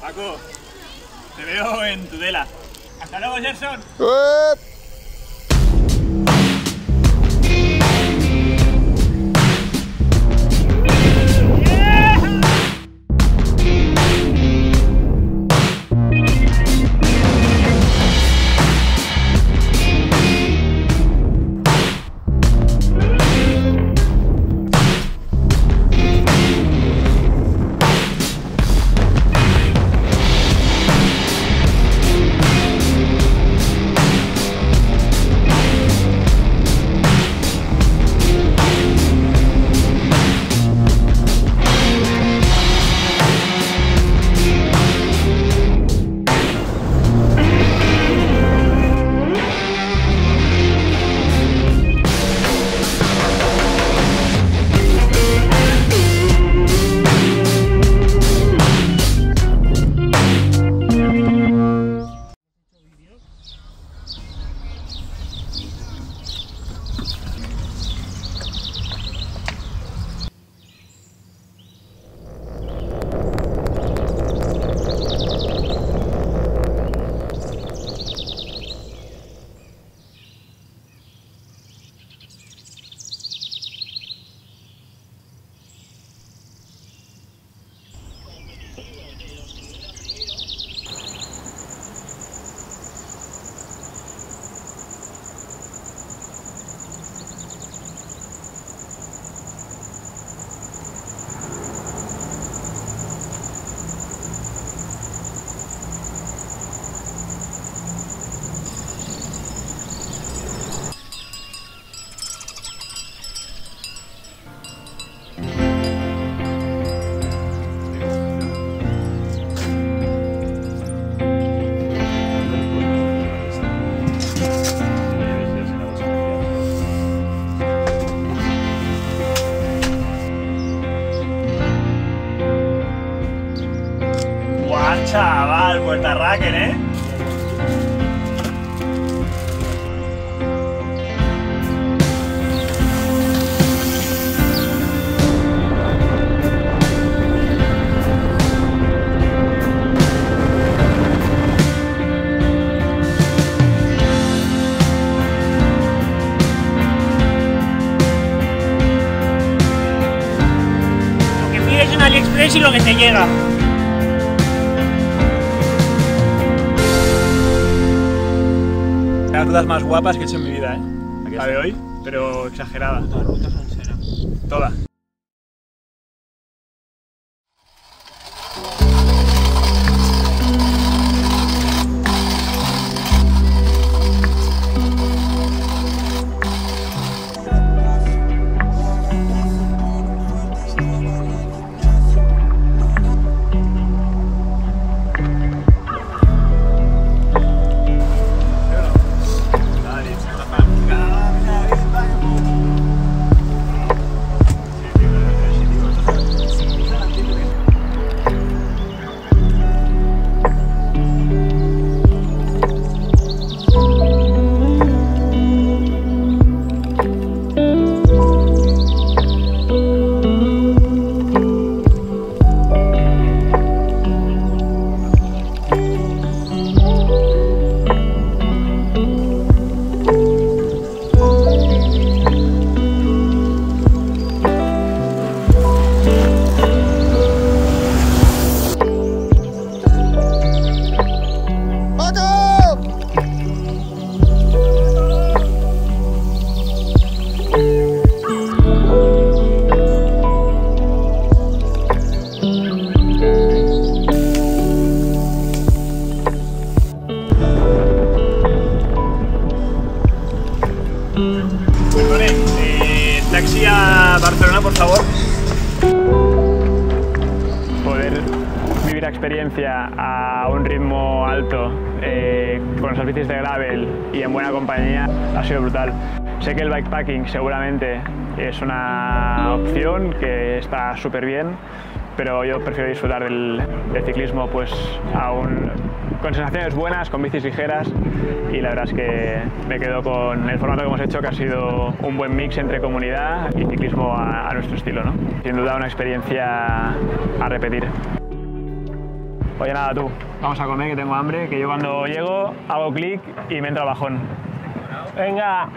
Paco, te veo en Tudela. Hasta luego, Gerson. En AliExpress y lo que te llega. Las rutas más guapas que he hecho en mi vida, ¿eh? La de hoy, pero exagerada. Toda. Esta experiencia a un ritmo alto, eh, con esas bicis de gravel y en buena compañía, ha sido brutal. Sé que el bikepacking seguramente es una opción que está súper bien, pero yo prefiero disfrutar del, ciclismo pues aún con sensaciones buenas, con bicis ligeras y la verdad es que me quedo con el formato que hemos hecho que ha sido un buen mix entre comunidad y ciclismo a, a nuestro estilo. ¿no? Sin duda una experiencia a repetir. Oye nada tú, vamos a comer que tengo hambre, que yo cuando llego hago clic y me entra bajón. Venga.